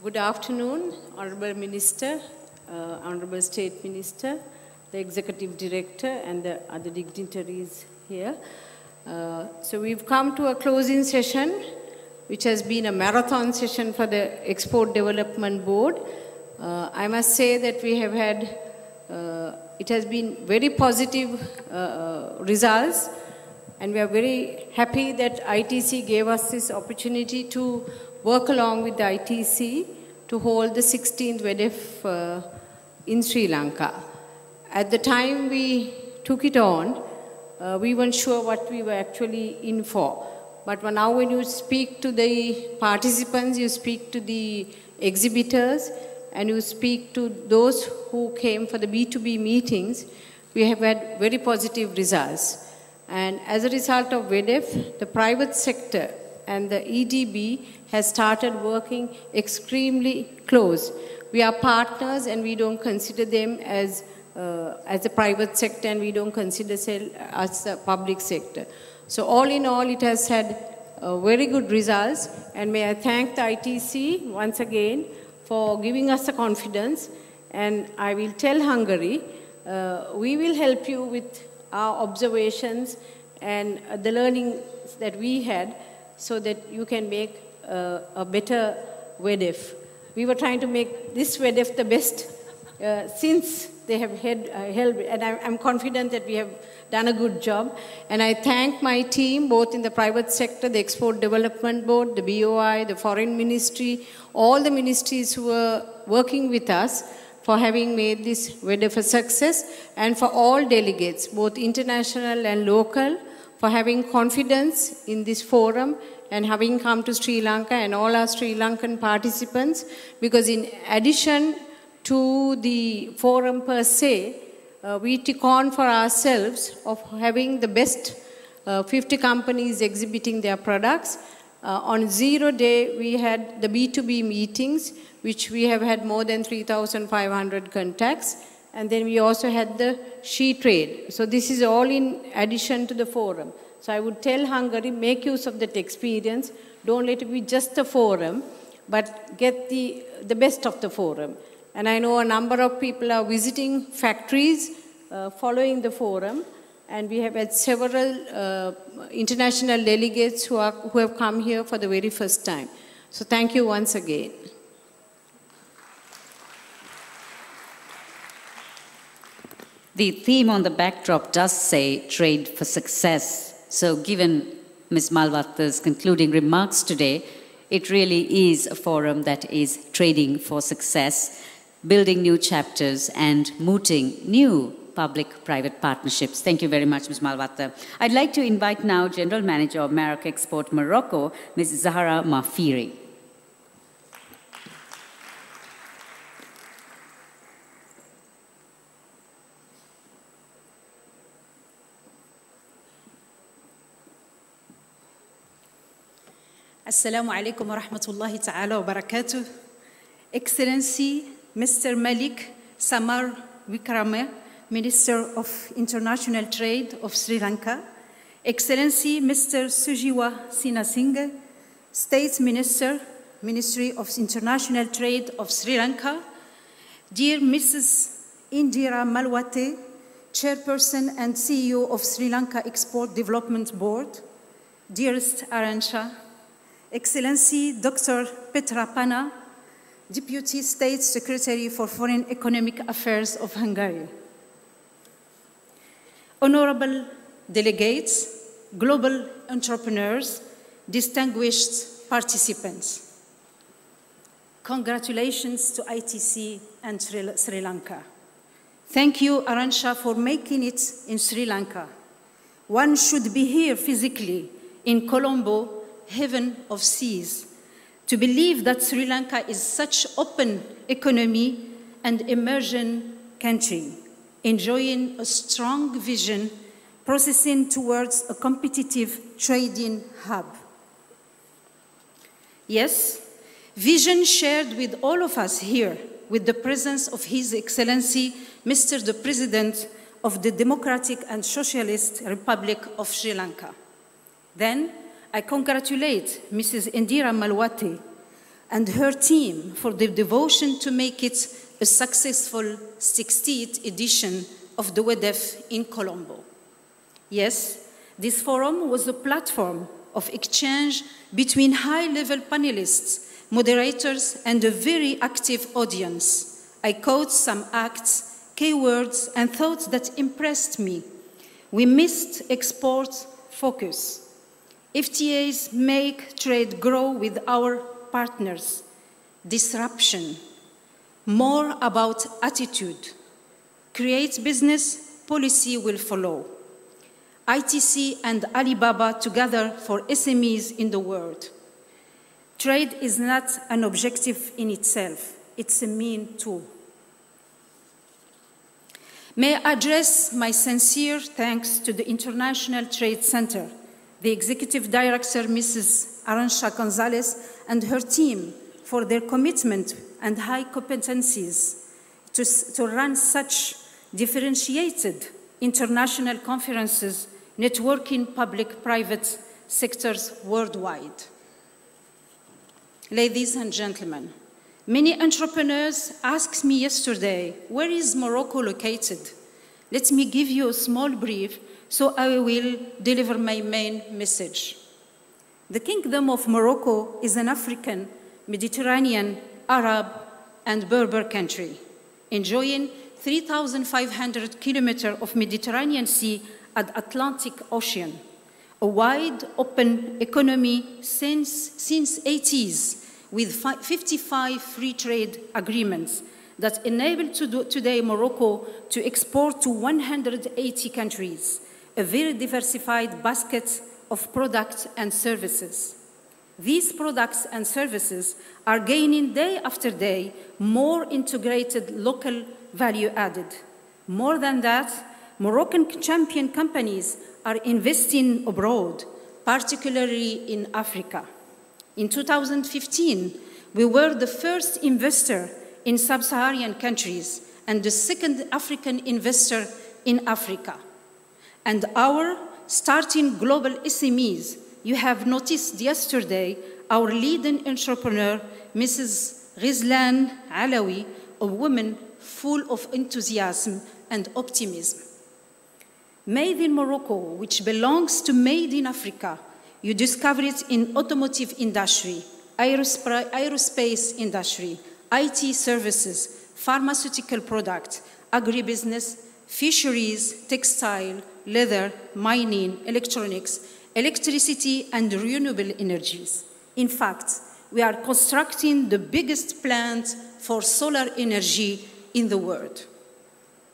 Good afternoon, Honorable Minister, uh, Honorable State Minister, the Executive Director, and the other dignitaries here. Uh, so we've come to a closing session, which has been a marathon session for the Export Development Board. Uh, I must say that we have had, uh, it has been very positive uh, uh, results, and we are very happy that ITC gave us this opportunity to work along with the ITC to hold the 16th WEDF uh, in Sri Lanka. At the time we took it on, uh, we weren't sure what we were actually in for. But now when you speak to the participants, you speak to the exhibitors, and you speak to those who came for the B2B meetings, we have had very positive results. And as a result of WEDF, the private sector and the EDB has started working extremely close. We are partners and we don't consider them as, uh, as a private sector and we don't consider as a public sector. So all in all, it has had uh, very good results and may I thank the ITC once again for giving us the confidence and I will tell Hungary, uh, we will help you with our observations and the learning that we had so that you can make a better WEDF. We were trying to make this WEDF the best uh, since they have had, uh, held, and I, I'm confident that we have done a good job. And I thank my team, both in the private sector, the Export Development Board, the BOI, the Foreign Ministry, all the ministries who were working with us for having made this WEDEF a success, and for all delegates, both international and local, for having confidence in this forum and having come to Sri Lanka and all our Sri Lankan participants, because in addition to the forum per se, uh, we took on for ourselves of having the best uh, 50 companies exhibiting their products. Uh, on zero day, we had the B2B meetings, which we have had more than 3,500 contacts. And then we also had the she trade. So this is all in addition to the forum. So I would tell Hungary, make use of that experience. Don't let it be just a forum, but get the, the best of the forum. And I know a number of people are visiting factories uh, following the forum. And we have had several uh, international delegates who, are, who have come here for the very first time. So thank you once again. The theme on the backdrop does say trade for success. So, given Ms. Malwatte's concluding remarks today, it really is a forum that is trading for success, building new chapters, and mooting new public private partnerships. Thank you very much, Ms. Malvatta. I'd like to invite now General Manager of Maroc Export Morocco, Ms. Zahra Maafiri. Assalamu alaikum wa rahmatullahi ta'ala wa barakatuh. Excellency Mr. Malik Samar Wikrame, Minister of International Trade of Sri Lanka, Excellency Mr. Sujeewa Senasinghe, State Minister, Ministry of International Trade of Sri Lanka, dear Mrs. Indira Malwatte, Chairperson and CEO of Sri Lanka Export Development Board, dearest Arancha, Excellency Dr. Petra Pana, Deputy State Secretary for Foreign Economic Affairs of Hungary. Honorable delegates, global entrepreneurs, distinguished participants. Congratulations to ITC and Sri Lanka. Thank you, Arancha, for making it in Sri Lanka. One should be here physically in Colombo heaven of seas. To believe that Sri Lanka is such open economy and immersion country, enjoying a strong vision, processing towards a competitive trading hub. Yes, vision shared with all of us here with the presence of His Excellency, Mr. the President of the Democratic and Socialist Republic of Sri Lanka. Then, I congratulate Mrs. Indira Malwatte and her team for the devotion to make it a successful 60th edition of the WEDF in Colombo. Yes, this forum was a platform of exchange between high-level panelists, moderators, and a very active audience. I quote some acts, keywords, and thoughts that impressed me. We missed export focus. FTAs make trade grow with our partners. Disruption. More about attitude. Create business, policy will follow. ITC and Alibaba together for SMEs in the world. Trade is not an objective in itself, it's a mean tool. May I address my sincere thanks to the International Trade Center, the Executive Director, Mrs. Arancha Gonzalez, and her team for their commitment and high competencies to, to run such differentiated international conferences networking public-private sectors worldwide. Ladies and gentlemen, many entrepreneurs asked me yesterday, where is Morocco located? Let me give you a small brief so I will deliver my main message. The Kingdom of Morocco is an African, Mediterranean, Arab, and Berber country, enjoying 3,500 kilometers of Mediterranean Sea and Atlantic Ocean, a wide open economy since, since 80s with 55 free trade agreements that enable to today Morocco to export to 180 countries, a very diversified basket of products and services. These products and services are gaining day after day more integrated local value added. More than that, Moroccan champion companies are investing abroad, particularly in Africa. In 2015, we were the first investor in sub-Saharan countries and the second African investor in Africa. And our starting global SMEs, you have noticed yesterday, our leading entrepreneur, Mrs. Ghizlan Alawi, a woman full of enthusiasm and optimism. Made in Morocco, which belongs to Made in Africa, you discover it in automotive industry, aerospace industry, IT services, pharmaceutical products, agribusiness, fisheries, textile, leather, mining, electronics, electricity, and renewable energies. In fact, we are constructing the biggest plant for solar energy in the world.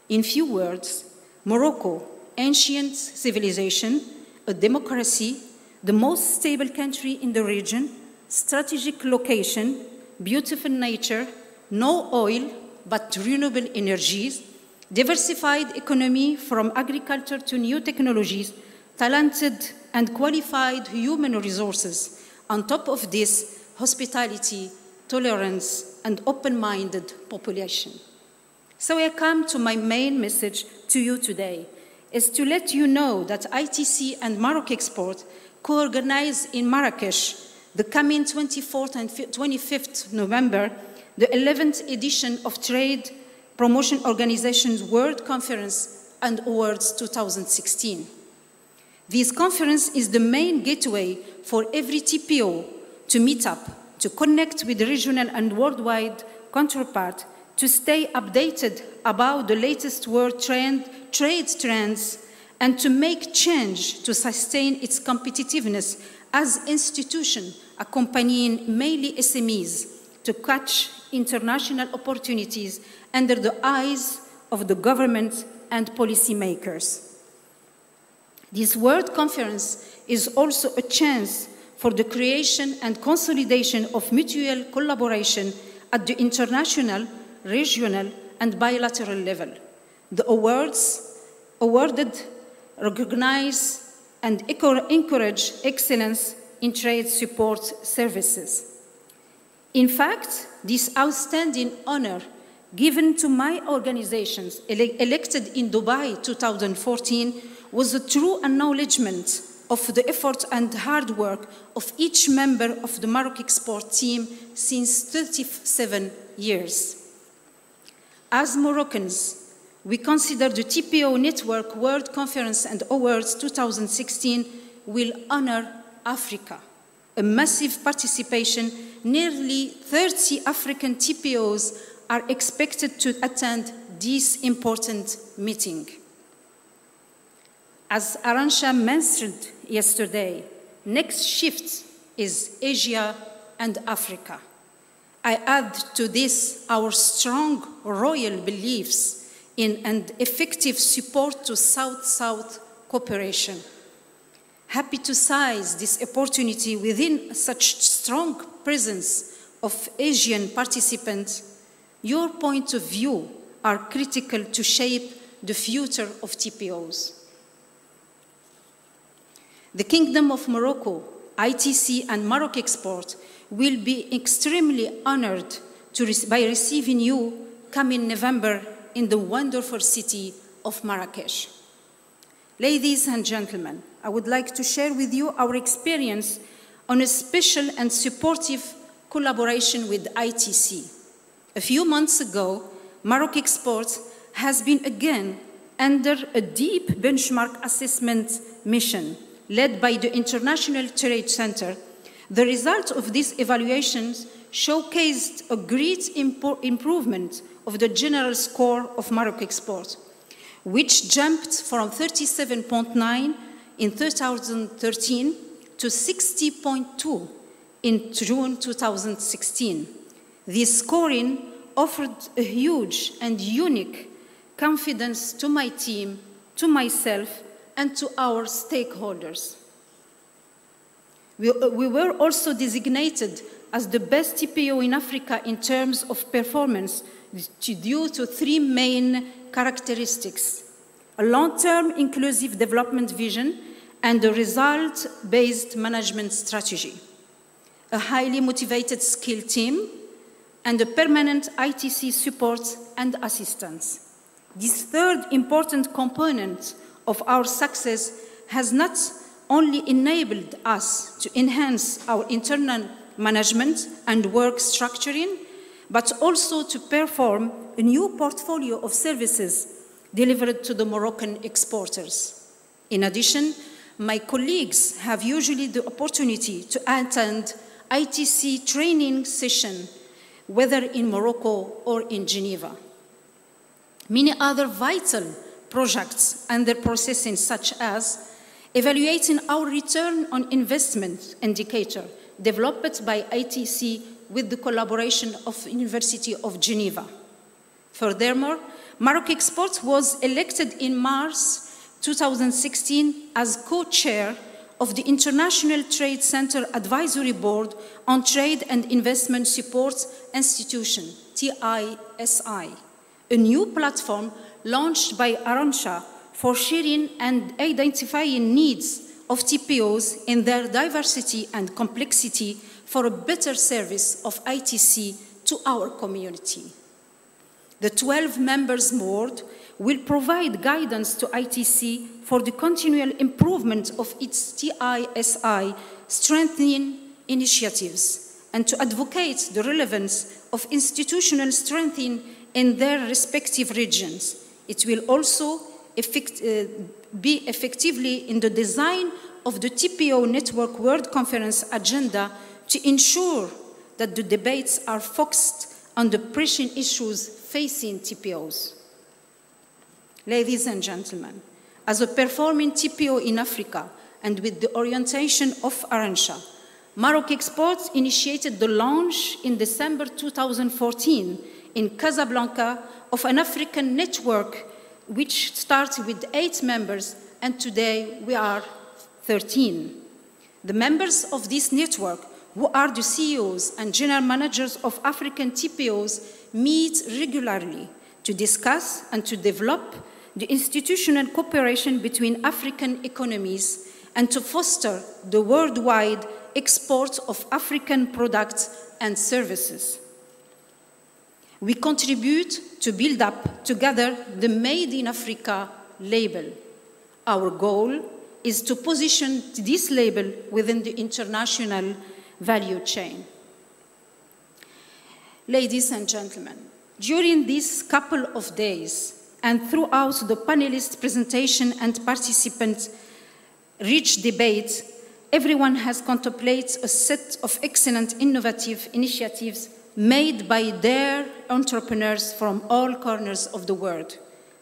In few words, Morocco ancient civilization, a democracy, the most stable country in the region, strategic location, beautiful nature, no oil but renewable energies, diversified economy from agriculture to new technologies, talented and qualified human resources. On top of this, hospitality, tolerance, and open-minded population. So I come to my main message to you today is to let you know that ITC and Morocco Export co-organize in Marrakesh the coming 24th and 25th November the 11th edition of Trade Promotion Organization's World Conference and Awards 2016. This conference is the main gateway for every TPO to meet up, to connect with regional and worldwide counterpart, to stay updated about the latest world trend trade trends and to make change to sustain its competitiveness as institution accompanying mainly SMEs to catch international opportunities under the eyes of the government and policymakers. This World Conference is also a chance for the creation and consolidation of mutual collaboration at the international, regional, and bilateral level. The awards awarded recognize and encourage excellence in trade support services. In fact, this outstanding honor given to my organizations ele elected in Dubai 2014 was a true acknowledgement of the effort and hard work of each member of the Morocco export team since 37 years. As Moroccans, we consider the TPO Network World Conference and Awards 2016 will honor Africa. A massive participation, nearly 30 African TPOs are expected to attend this important meeting. As Arancha mentioned yesterday, next shift is Asia and Africa. I add to this our strong royal beliefs in and effective support to South-South cooperation. Happy to seize this opportunity within such strong presence of Asian participants. Your point of view are critical to shape the future of TPOs. The Kingdom of Morocco, ITC, and Morocco Export will be extremely honored re by receiving you coming November in the wonderful city of Marrakesh. Ladies and gentlemen, I would like to share with you our experience on a special and supportive collaboration with ITC. A few months ago, Morocco Exports has been again under a deep benchmark assessment mission led by the International Trade Center. The results of these evaluations showcased a great improvement of the general score of Morocco export, which jumped from 37.9 in 2013 to 60.2 in June 2016. This scoring offered a huge and unique confidence to my team, to myself, and to our stakeholders. We, uh, we, were also designated as the best TPO in Africa in terms of performance due to three main characteristics a long term inclusive development vision and a result based management strategy, a highly motivated skilled team, and a permanent ITC support and assistance. This third important component of our success has not only enabled us to enhance our internal management and work structuring, but also to perform a new portfolio of services delivered to the Moroccan exporters. In addition, my colleagues have usually the opportunity to attend ITC training session, whether in Morocco or in Geneva. Many other vital projects under processing, such as evaluating our return on investment indicator developed by ITC with the collaboration of University of Geneva. Furthermore, Morocco Exports was elected in March 2016 as co-chair of the International Trade Center Advisory Board on Trade and Investment Support Institution, TISI, a new platform launched by Arancha for sharing and identifying needs of TPOs in their diversity and complexity for a better service of ITC to our community. The 12 members board will provide guidance to ITC for the continual improvement of its TISI strengthening initiatives and to advocate the relevance of institutional strengthening in their respective regions. It will also effect, uh, be effectively in the design of the TPO Network World Conference agenda to ensure that the debates are focused on the pressing issues facing TPOs. Ladies and gentlemen, as a performing TPO in Africa and with the orientation of Arancha, Morocco Exports initiated the launch in December 2014 in Casablanca of an African network which starts with eight members and today we are 13. The members of this network, who are the CEOs and general managers of African TPOs, meet regularly to discuss and to develop the institutional cooperation between African economies and to foster the worldwide export of African products and services. We contribute to build up together the Made in Africa label. Our goal is to position this label within the international value chain. Ladies and gentlemen, during these couple of days and throughout the panelist presentation and participant rich debate, everyone has contemplated a set of excellent innovative initiatives made by their entrepreneurs from all corners of the world.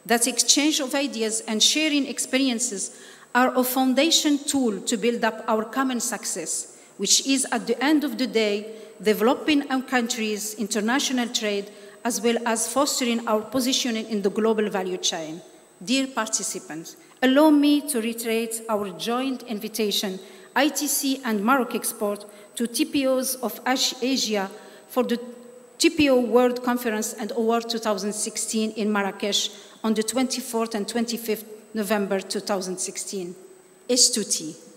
That exchange of ideas and sharing experiences are a foundation tool to build up our common success, which is at the end of the day developing our countries' international trade as well as fostering our positioning in the global value chain. Dear participants, allow me to reiterate our joint invitation, ITC and Maroc Export, to TPOs of Asia for the TPO World Conference and Award 2016 in Marrakesh on the 24th and 25th November 2016. S2T.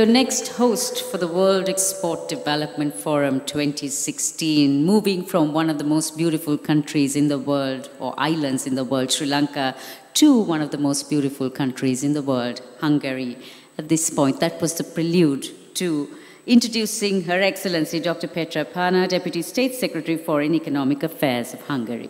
Your next host for the World Export Development Forum 2016, moving from one of the most beautiful countries in the world, or islands in the world, Sri Lanka, to one of the most beautiful countries in the world, Hungary. At this point, that was the prelude to introducing Her Excellency Dr. Petra Pana, Deputy State Secretary for Foreign Economic Affairs of Hungary.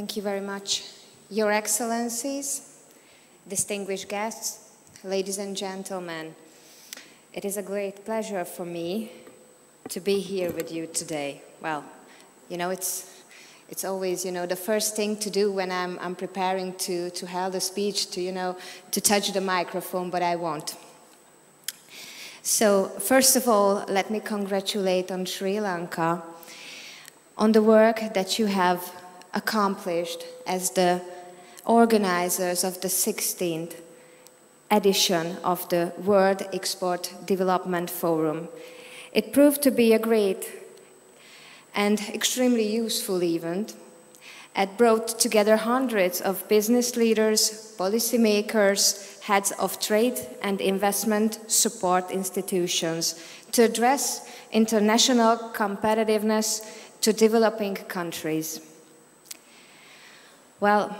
Thank you very much. Your Excellencies, distinguished guests, ladies and gentlemen, it is a great pleasure for me to be here with you today. Well, you know, it's, it's always, you know, the first thing to do when I'm, I'm preparing to, to hold a speech, to, you know, to touch the microphone, but I won't. So, first of all, let me congratulate on Sri Lanka on the work that you have accomplished as the organizers of the 16th edition of the World Export Development Forum. It proved to be a great and extremely useful event. It brought together hundreds of business leaders, policymakers, heads of trade and investment support institutions to address international competitiveness to developing countries. Well,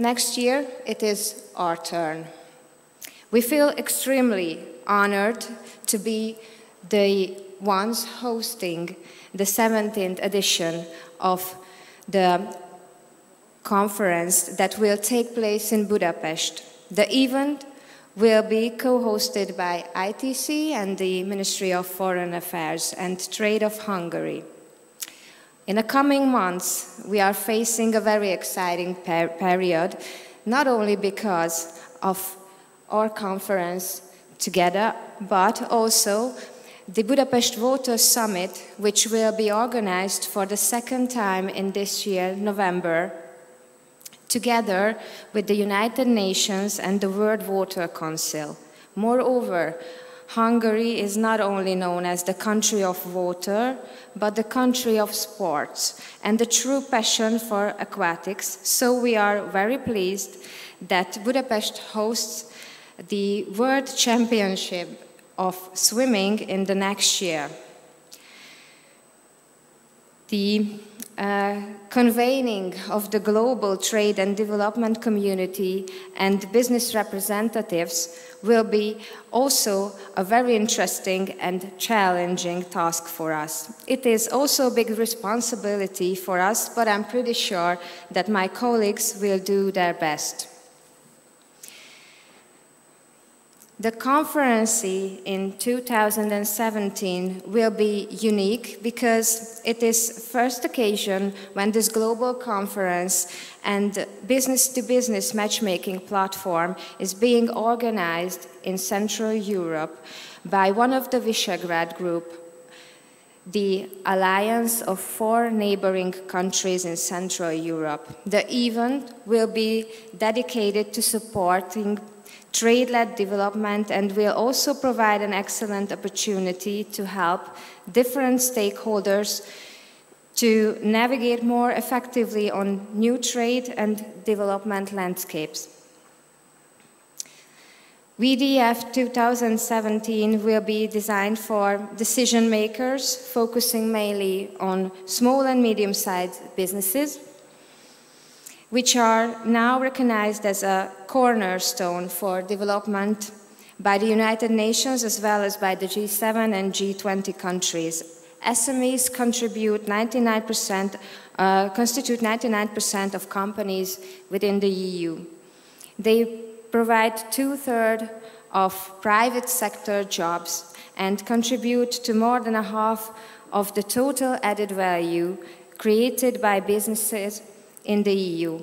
next year it is our turn. We feel extremely honored to be the ones hosting the 17th edition of the conference that will take place in Budapest. The event will be co-hosted by ITC and the Ministry of Foreign Affairs and Trade of Hungary. In the coming months, we are facing a very exciting per period, not only because of our conference together, but also the Budapest Water Summit, which will be organized for the second time in this year, November, together with the United Nations and the World Water Council. Moreover, Hungary is not only known as the country of water, but the country of sports and the true passion for aquatics. So we are very pleased that Budapest hosts the World Championship of Swimming in the next year. The uh, convening of the global trade and development community and business representatives will be also a very interesting and challenging task for us. It is also a big responsibility for us, but I'm pretty sure that my colleagues will do their best. The conference in 2017 will be unique because it is first occasion when this global conference and business-to-business matchmaking platform is being organized in Central Europe by one of the Visegrad Group, the alliance of four neighboring countries in Central Europe. The event will be dedicated to supporting trade-led development and will also provide an excellent opportunity to help different stakeholders to navigate more effectively on new trade and development landscapes. VDF 2017 will be designed for decision makers, focusing mainly on small and medium-sized businesses, which are now recognized as a cornerstone for development by the United Nations as well as by the G7 and G20 countries. SMEs contribute 99%, uh, constitute 99% of companies within the EU. They provide two-thirds of private sector jobs and contribute to more than a half of the total added value created by businesses in the EU.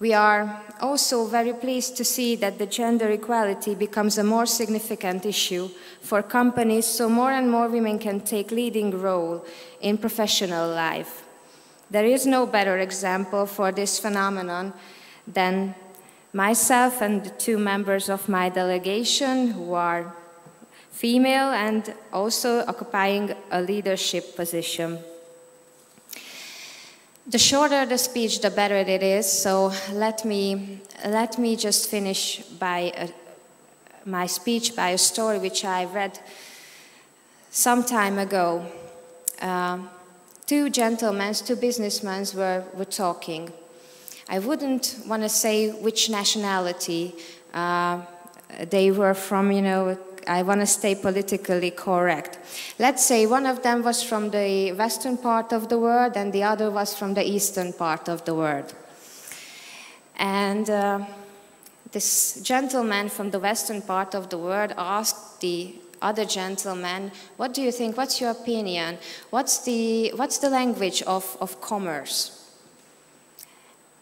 We are also very pleased to see that the gender equality becomes a more significant issue for companies so more and more women can take leading role in professional life. There is no better example for this phenomenon than myself and the two members of my delegation who are female and also occupying a leadership position. The shorter the speech, the better it is. So let me, let me just finish by a, my speech by a story which I read some time ago. Uh, two gentlemen, two businessmen were, were talking. I wouldn't want to say which nationality uh, they were from, you know, I want to stay politically correct. Let's say one of them was from the western part of the world and the other was from the eastern part of the world. And uh, this gentleman from the western part of the world asked the other gentleman, what do you think, what's your opinion, what's the, what's the language of, of commerce?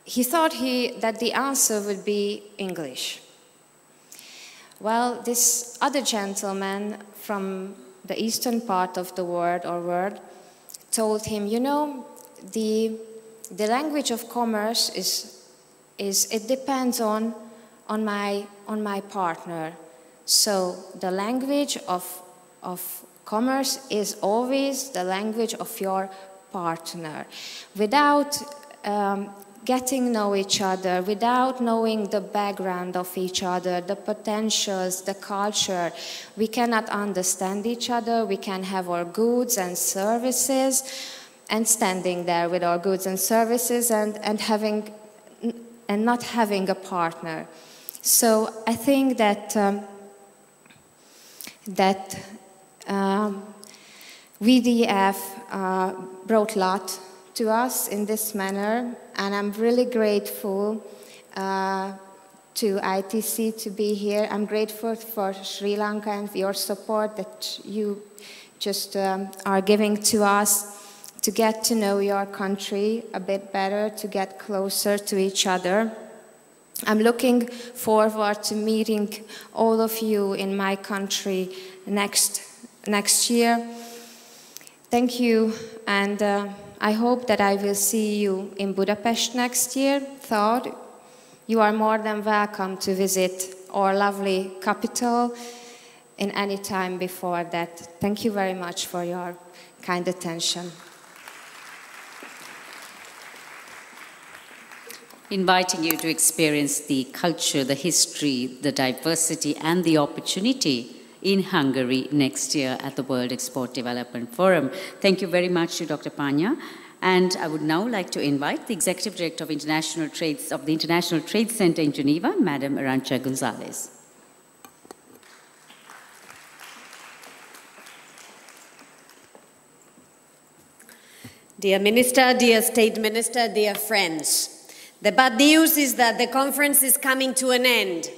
He thought he, that the answer would be English. Well, this other gentleman from the eastern part of the world or world told him, you know, the, the language of commerce is, is it depends on, on, my, on my partner. So the language of, of Commerce is always the language of your partner. Without um, getting know each other, without knowing the background of each other, the potentials, the culture, we cannot understand each other. We can have our goods and services, and standing there with our goods and services, and, and having and not having a partner. So I think that um, that um, VDF uh, brought a lot to us in this manner, and I'm really grateful uh, to ITC to be here. I'm grateful for Sri Lanka and your support that you just um, are giving to us to get to know your country a bit better, to get closer to each other. I'm looking forward to meeting all of you in my country next, next year. Thank you, and uh, I hope that I will see you in Budapest next year. Third, you are more than welcome to visit our lovely capital in any time before that. Thank you very much for your kind attention. inviting you to experience the culture, the history, the diversity, and the opportunity in Hungary next year at the World Export Development Forum. Thank you very much to Dr. Panya. And I would now like to invite the Executive Director of International Trades of the International Trade Center in Geneva, Madam Arancha Gonzalez. Dear Minister, dear State Minister, dear friends, the bad news is that the conference is coming to an end.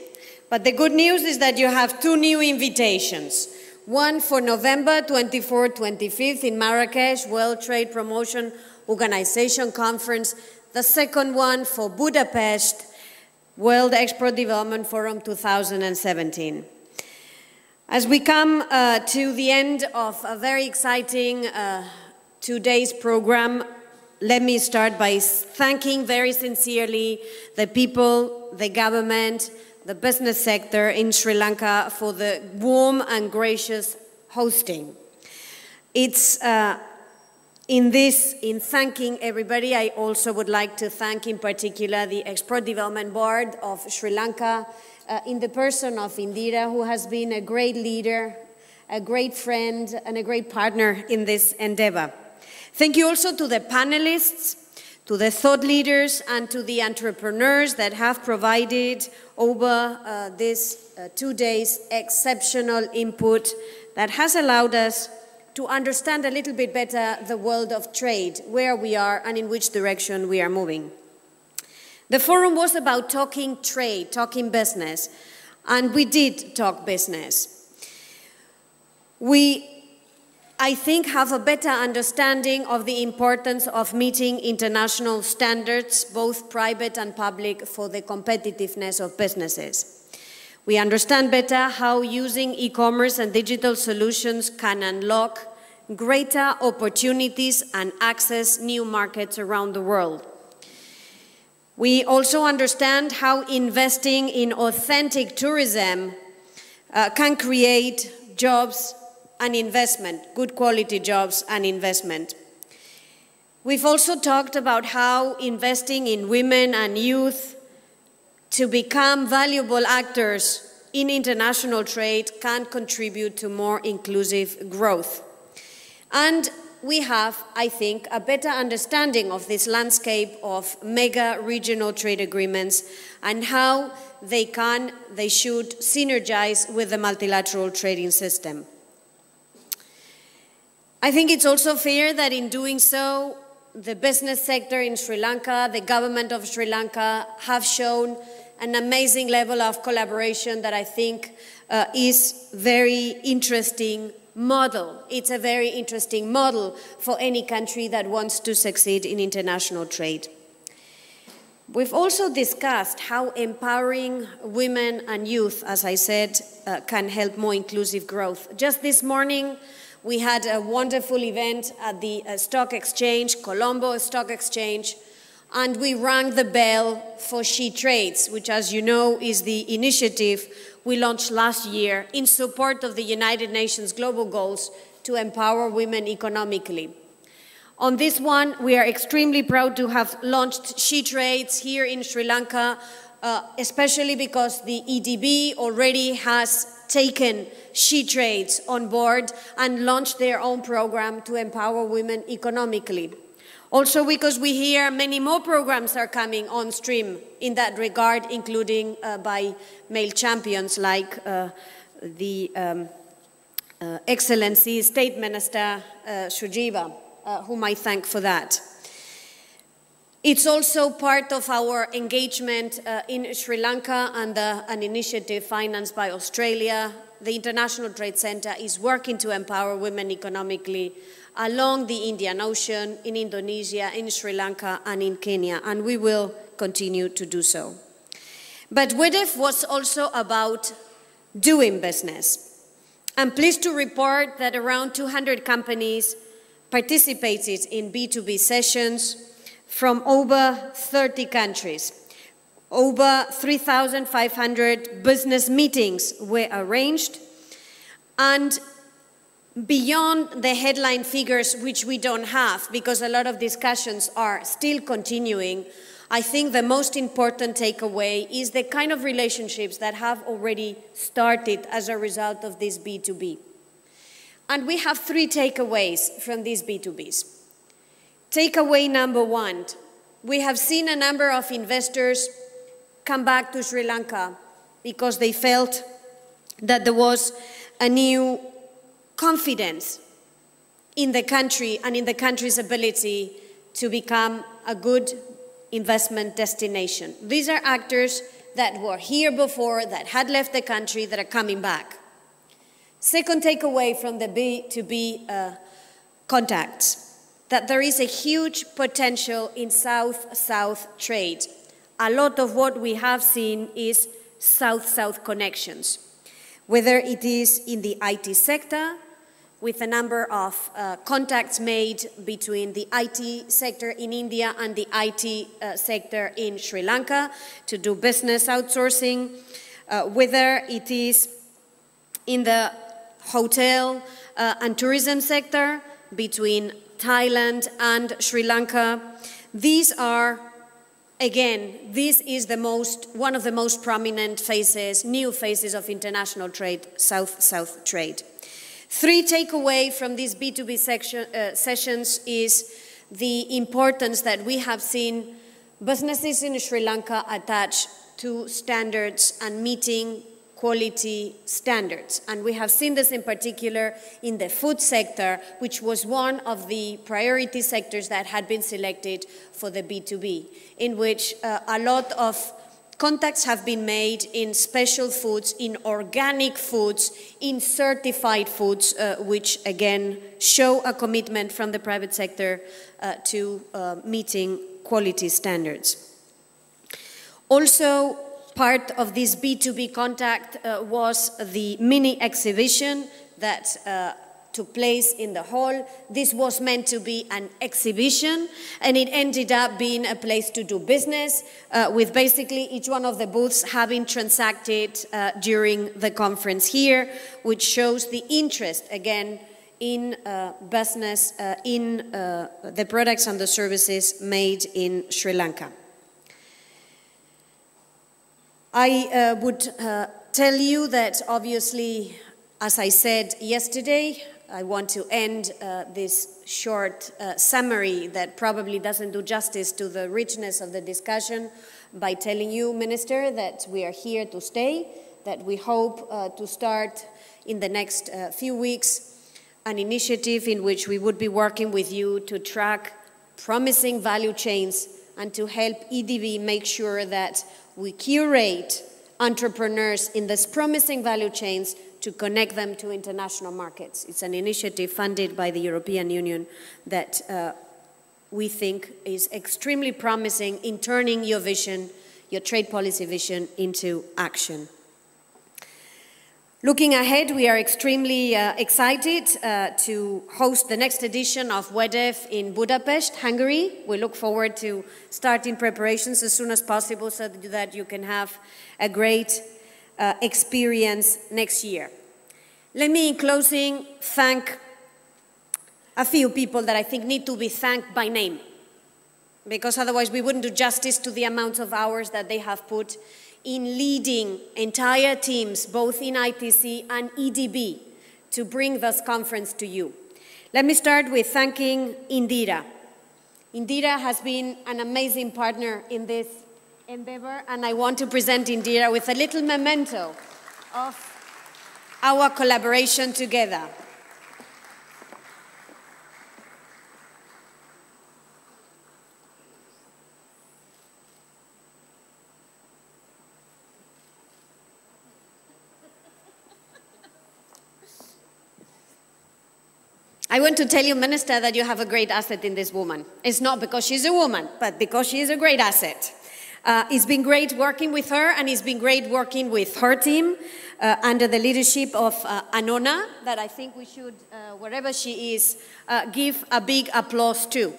But the good news is that you have two new invitations. One for November 24 25th in Marrakesh, World Trade Promotion Organization Conference. The second one for Budapest, World Export Development Forum 2017. As we come uh, to the end of a very exciting uh, program, let me start by thanking very sincerely the people, the government, the business sector in Sri Lanka for the warm and gracious hosting. It's uh, in this, in thanking everybody, I also would like to thank in particular the Export Development Board of Sri Lanka, uh, in the person of Indira, who has been a great leader, a great friend, and a great partner in this endeavor. Thank you also to the panelists, to the thought leaders, and to the entrepreneurs that have provided over uh, these uh, two days exceptional input that has allowed us to understand a little bit better the world of trade, where we are and in which direction we are moving. The forum was about talking trade, talking business, and we did talk business. We I think, have a better understanding of the importance of meeting international standards, both private and public, for the competitiveness of businesses. We understand better how using e-commerce and digital solutions can unlock greater opportunities and access new markets around the world. We also understand how investing in authentic tourism uh, can create jobs and investment, good quality jobs and investment. We've also talked about how investing in women and youth to become valuable actors in international trade can contribute to more inclusive growth. And we have, I think, a better understanding of this landscape of mega regional trade agreements and how they can, they should synergize with the multilateral trading system. I think it's also fair that in doing so, the business sector in Sri Lanka, the government of Sri Lanka have shown an amazing level of collaboration that I think uh, is very interesting model. It's a very interesting model for any country that wants to succeed in international trade. We've also discussed how empowering women and youth, as I said, uh, can help more inclusive growth. Just this morning, we had a wonderful event at the uh, stock exchange, Colombo Stock Exchange, and we rang the bell for She Trades, which, as you know, is the initiative we launched last year in support of the United Nations Global Goals to empower women economically. On this one, we are extremely proud to have launched She Trades here in Sri Lanka, uh, especially because the EDB already has taken She Trades on board and launched their own program to empower women economically. Also because we hear many more programs are coming on stream in that regard, including uh, by male champions like uh, the um, uh, Excellency State Minister uh, Sujeewa, uh, whom I thank for that. It's also part of our engagement uh, in Sri Lanka under an initiative financed by Australia. The International Trade Center is working to empower women economically along the Indian Ocean, in Indonesia, in Sri Lanka, and in Kenya, and we will continue to do so. But WEDF was also about doing business. I'm pleased to report that around 200 companies participated in B2B sessions from over 30 countries. Over 3,500 business meetings were arranged, and beyond the headline figures, which we don't have because a lot of discussions are still continuing, I think the most important takeaway is the kind of relationships that have already started as a result of this B2B. And we have three takeaways from these B2Bs. Takeaway number one we have seen a number of investors come back to Sri Lanka because they felt that there was a new confidence in the country and in the country's ability to become a good investment destination. These are actors that were here before, that had left the country, that are coming back. Second takeaway from the B2B uh, contacts that there is a huge potential in South South trade. A lot of what we have seen is South South connections, whether it is in the IT sector, with a number of uh, contacts made between the IT sector in India and the IT uh, sector in Sri Lanka to do business outsourcing, uh, whether it is in the hotel uh, and tourism sector between Thailand and Sri Lanka. These are Again, this is the most, one of the most prominent phases, new phases of international trade, South-South trade. Three takeaway from these B2B section, uh, sessions is the importance that we have seen businesses in Sri Lanka attach to standards and meeting quality standards. And we have seen this in particular in the food sector, which was one of the priority sectors that had been selected for the B2B, in which uh, a lot of Contacts have been made in special foods, in organic foods, in certified foods, uh, which again show a commitment from the private sector uh, to uh, meeting quality standards. Also, part of this B2B contact uh, was the mini exhibition that uh, took place in the hall. This was meant to be an exhibition, and it ended up being a place to do business, uh, with basically each one of the booths having transacted uh, during the conference here, which shows the interest, again, in uh, business, uh, in uh, the products and the services made in Sri Lanka. I uh, would tell you that obviously, as I said yesterday, I want to end uh, this short uh, summary that probably doesn't do justice to the richness of the discussion by telling you, Minister, that we are here to stay, that we hope uh, to start in the next uh, few weeks an initiative in which we would be working with you to track promising value chains and to help EDB make sure that we curate entrepreneurs in these promising value chains to connect them to international markets. It's an initiative funded by the European Union that uh, we think is extremely promising in turning your vision, your trade policy vision, into action. Looking ahead, we are extremely uh, excited uh, to host the next edition of WEDF in Budapest, Hungary. We look forward to starting preparations as soon as possible so that you can have a great uh, experience next year. Let me, in closing, thank a few people that I think need to be thanked by name, because otherwise we wouldn't do justice to the amount of hours that they have put in leading entire teams, both in ITC and EDB, to bring this conference to you. Let me start with thanking Indira. Indira has been an amazing partner in this endeavor, and I want to present Indira with a little memento of our collaboration together. I want to tell you, Minister, that you have a great asset in this woman. It's not because she's a woman, but because she is a great asset. Uh, it's been great working with her, and it's been great working with her team uh, under the leadership of uh, Anona, that I think we should, uh, wherever she is, uh, give a big applause to.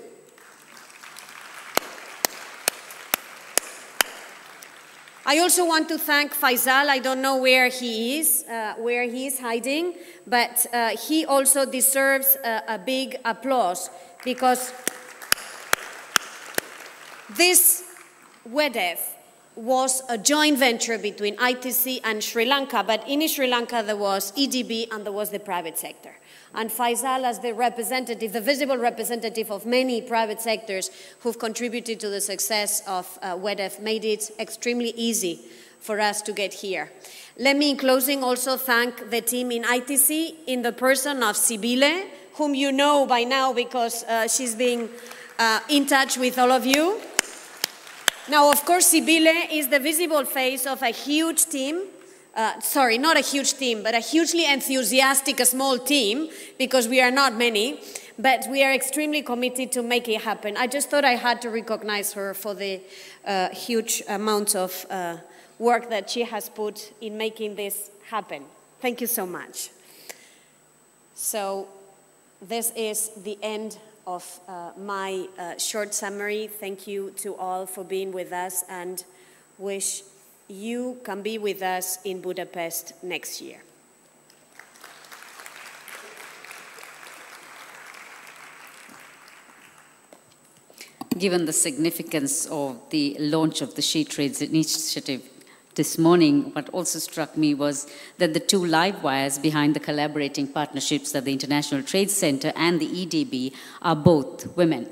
I also want to thank Faisal. I don't know where he is, uh, where he is hiding, but uh, he also deserves a, a big applause because this WEDF was a joint venture between ITC and Sri Lanka, but in Sri Lanka there was EDB and there was the private sector. And Faisal, as the representative, the visible representative of many private sectors who've contributed to the success of uh, WEDF, made it extremely easy for us to get here. Let me, in closing, also thank the team in ITC in the person of Sibile, whom you know by now because uh, she's been uh, in touch with all of you. Now, of course, Sibile is the visible face of a huge team. Uh, sorry, not a huge team, but a hugely enthusiastic small team, because we are not many, but we are extremely committed to make it happen. I just thought I had to recognize her for the uh, huge amount of uh, work that she has put in making this happen. Thank you so much. So, this is the end of uh, my uh, short summary. Thank you to all for being with us and wish you can be with us in Budapest next year. Given the significance of the launch of the She Trades initiative this morning, what also struck me was that the two live wires behind the collaborating partnerships at the International Trade Center and the EDB are both women.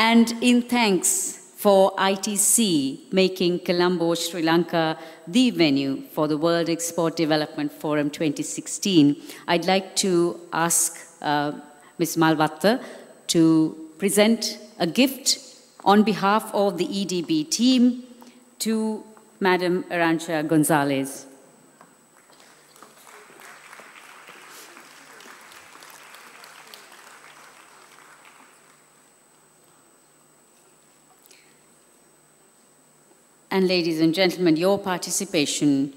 And in thanks for ITC making Colombo, Sri Lanka the venue for the World Export Development Forum 2016, I'd like to ask uh, Ms. Malwatte to present a gift on behalf of the EDB team to Madam Arancha Gonzalez. And ladies and gentlemen, your participation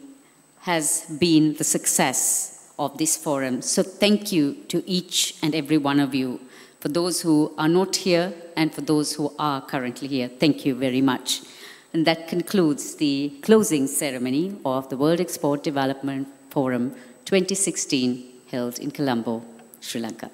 has been the success of this forum. So thank you to each and every one of you. For those who are not here and for those who are currently here, thank you very much. And that concludes the closing ceremony of the World Export Development Forum 2016 held in Colombo, Sri Lanka.